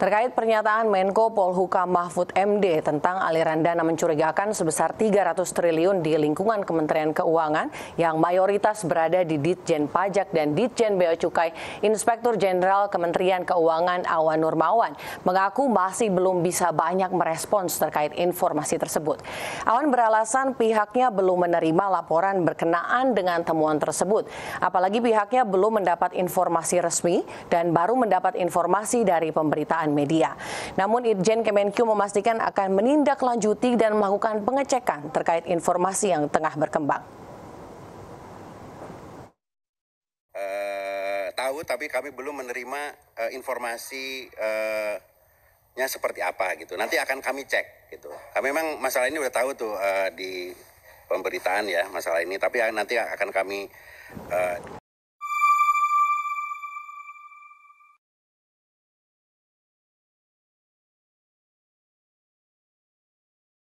Terkait pernyataan Menko Polhukam Mahfud MD tentang aliran dana mencurigakan sebesar 300 triliun di lingkungan Kementerian Keuangan yang mayoritas berada di Ditjen Pajak dan Ditjen Bea Cukai, Inspektur Jenderal Kementerian Keuangan Awan Nurmawan mengaku masih belum bisa banyak merespons terkait informasi tersebut. Awan beralasan pihaknya belum menerima laporan berkenaan dengan temuan tersebut, apalagi pihaknya belum mendapat informasi resmi dan baru mendapat informasi dari pemberitaan media. Namun Irjen Kemenkyu memastikan akan menindaklanjuti dan melakukan pengecekan terkait informasi yang tengah berkembang. Uh, tahu tapi kami belum menerima uh, informasi uh, nya seperti apa gitu. Nanti akan kami cek gitu. Kami memang masalah ini udah tahu tuh uh, di pemberitaan ya masalah ini, tapi nanti akan kami uh,